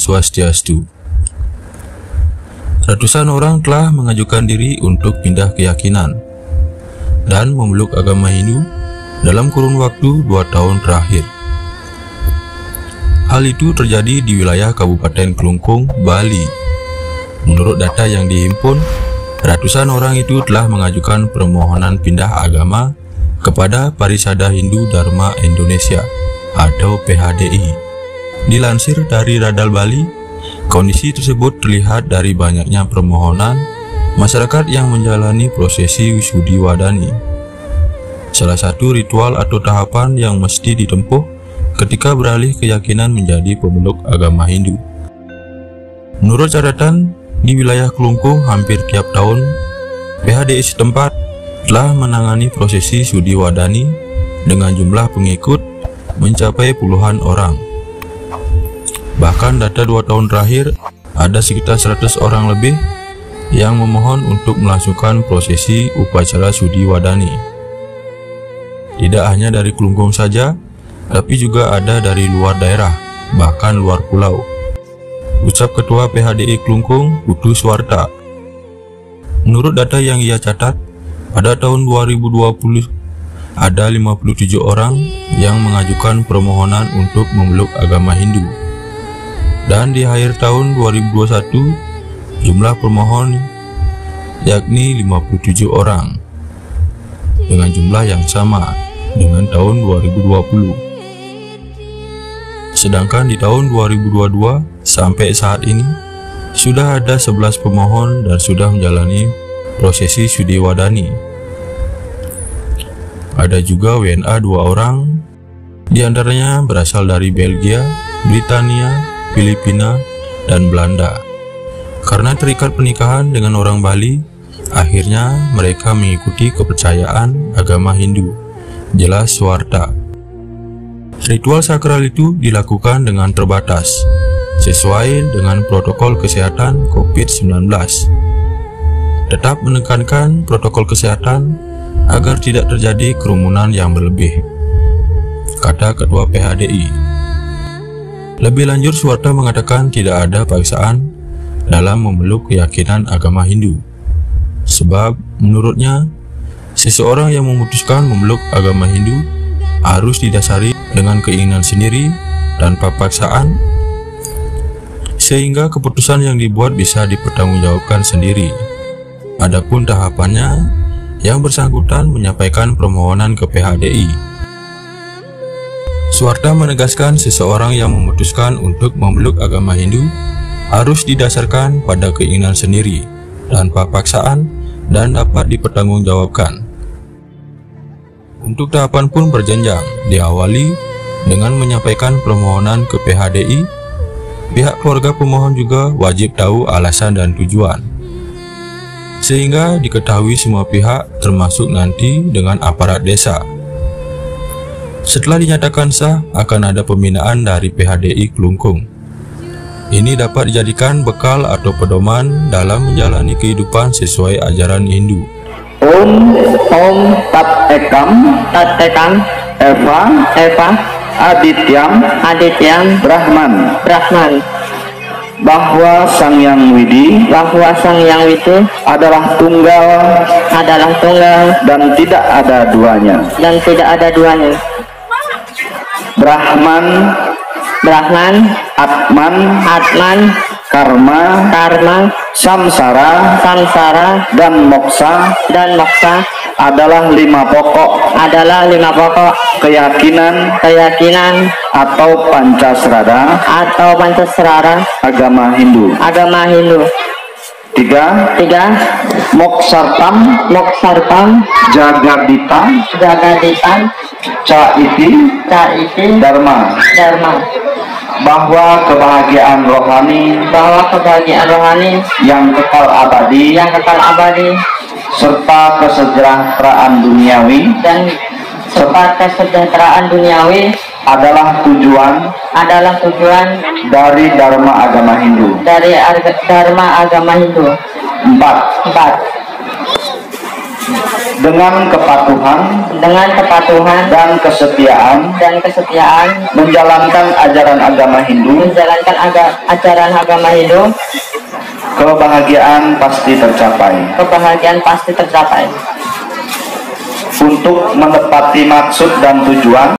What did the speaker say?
Swastiastu. Ratusan orang telah mengajukan diri untuk pindah keyakinan dan memeluk agama Hindu dalam kurun waktu dua tahun terakhir. Hal itu terjadi di wilayah Kabupaten Kelungkung, Bali. Menurut data yang dihimpun, ratusan orang itu telah mengajukan permohonan pindah agama kepada Parisada Hindu Dharma Indonesia atau PHDI. Dilansir dari Radal Bali, kondisi tersebut terlihat dari banyaknya permohonan masyarakat yang menjalani prosesi wisudi wadani. Salah satu ritual atau tahapan yang mesti ditempuh ketika beralih keyakinan menjadi pemeluk agama Hindu. Menurut catatan, di wilayah Kelungkung hampir tiap tahun, PHDI setempat telah menangani prosesi Sudi Wadani dengan jumlah pengikut mencapai puluhan orang. Bahkan data dua tahun terakhir, ada sekitar 100 orang lebih yang memohon untuk melangsungkan prosesi upacara Sudi Wadani. Tidak hanya dari Kelungkung saja, tapi juga ada dari luar daerah, bahkan luar pulau. Ucap Ketua PHDI Klungkung, Putu Suwarta. Menurut data yang ia catat, pada tahun 2020 ada 57 orang yang mengajukan permohonan untuk memeluk agama Hindu. Dan di akhir tahun 2021, jumlah permohon yakni 57 orang dengan jumlah yang sama dengan tahun 2020. Sedangkan di tahun 2022 sampai saat ini sudah ada 11 pemohon dan sudah menjalani prosesi Sudi Wadani. Ada juga WNA dua orang, di antaranya berasal dari Belgia, Britania, Filipina, dan Belanda. Karena terikat pernikahan dengan orang Bali, akhirnya mereka mengikuti kepercayaan agama Hindu. Jelas Suwarta. Ritual sakral itu dilakukan dengan terbatas, sesuai dengan protokol kesehatan COVID-19. Tetap menekankan protokol kesehatan agar tidak terjadi kerumunan yang berlebih, kata Ketua PHDI. Lebih lanjut, Suwarta mengatakan tidak ada paksaan dalam memeluk keyakinan agama Hindu. Sebab menurutnya, seseorang yang memutuskan memeluk agama Hindu harus didasari dengan keinginan sendiri tanpa paksaan, sehingga keputusan yang dibuat bisa dipertanggungjawabkan sendiri. Adapun tahapannya, yang bersangkutan menyampaikan permohonan ke PHDI. Suwarta menegaskan seseorang yang memutuskan untuk memeluk agama Hindu harus didasarkan pada keinginan sendiri, tanpa paksaan, dan dapat dipertanggungjawabkan. Untuk tahapan pun berjenjang, diawali dengan menyampaikan permohonan ke PHDI. Pihak keluarga pemohon juga wajib tahu alasan dan tujuan, sehingga diketahui semua pihak termasuk nanti dengan aparat desa. Setelah dinyatakan sah, akan ada pembinaan dari PHDI Kelungkung. Ini dapat dijadikan bekal atau pedoman dalam menjalani kehidupan sesuai ajaran Hindu. Om Om Tat Ekam Tat Ekam Eva Eva Adityam Adityam Brahman Brahman bahwa Sang Yang Widi bahwa Sang Yang Widi adalah tunggal adalah tunggal dan tidak ada duanya dan tidak ada duanya Brahman Brahman Atman Atman karma, karma, samsara, samsara, dan moksa, dan moksa. Adalah lima pokok, adalah lima pokok. Keyakinan, keyakinan. Atau pancasrada, atau pancasrada. Agama Hindu, agama Hindu. Tiga, tiga, moksartam, moksartam, jagadita, jagadita, caiti, caiti, dharma, dharma. Bahwa kebahagiaan rohani bahwa kebahagiaan rohani yang kekal abadi yang kekal abadi serta kesejahteraan duniawi dan serta kesejahteraan duniawi adalah tujuan adalah tujuan dari dharma agama Hindu. dari dharma agama Hindu. Empat. Empat dengan kepatuhan dengan kepatuhan dan kesetiaan dan kesetiaan menjalankan ajaran agama Hindu, menjalankan aga- ajaran agama Hindu, kebahagiaan pasti tercapai. kebahagiaan pasti tercapai. Untuk menepati maksud dan tujuan